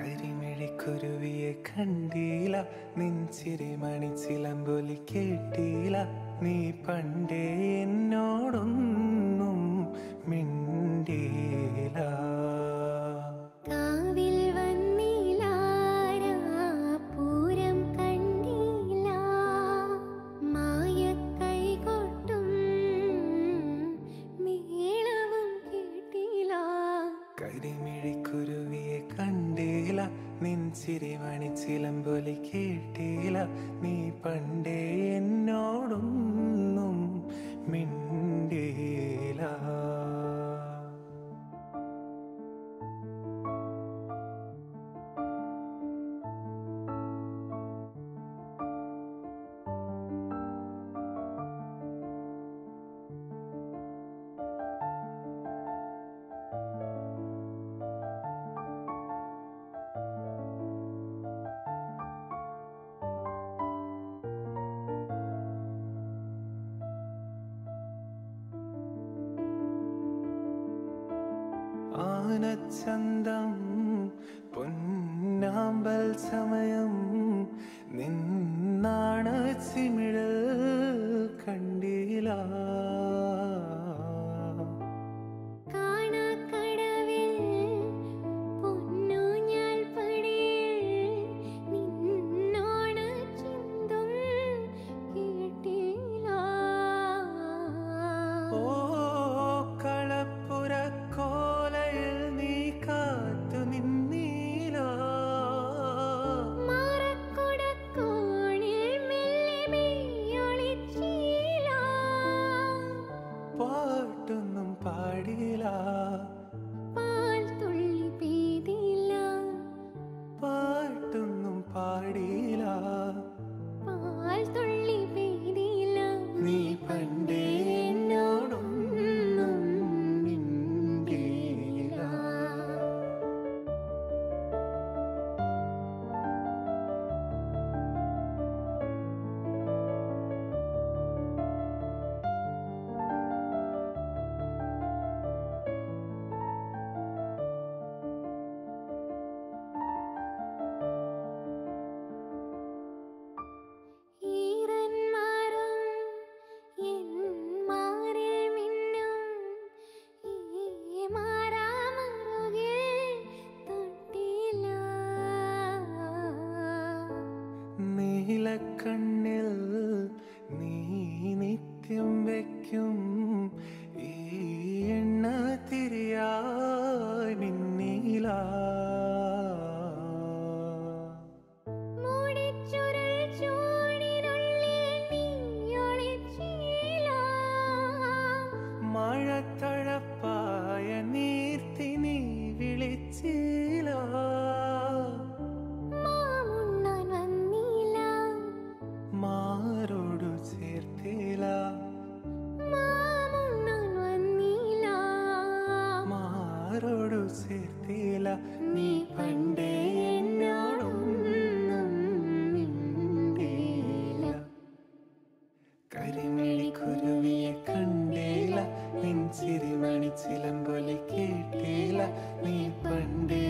കരിമിഴിക്കുരുവിയെ കണ്ടീല നിൻചിരി മണിച്ചിലമ്പൊലി കേട്ടീല. നീ പണ്ടേ എന്നോടൊന്നും മിണ്ടീല. കരിമിഴിക്കുരുവിയെ കണ്ടീല മണിച്ചിലം പോലെ കേട്ടീല നീ പണ്ടേ എന്നോടൊന്നും ആനച്ചന്തം പൊന്നാമ്പൽ സമയം നിന്നാണ് ചിമിഴൽ കണ്ടില്ല പാൽ തുള്ളി പെയ്തില്ല. പാട്ടൊന്നും പാടില്ല നീലക്കണ്ണിൽ നീ നിത്യം വയ്ക്കും. ഈ എണ്ണ തിരിയായി മിന്നീല മൂടിച്ചുരുൾ മാരോടു ചേർത്തില്ല നീ പണ്ടേ എന്നോടൊന്നും കരിമിഴി കുരുവിയെ കണ്ടേല നിൻ ചിരിമണി ചിലം പോലെ കേട്ടില്ല നീ പണ്ടേ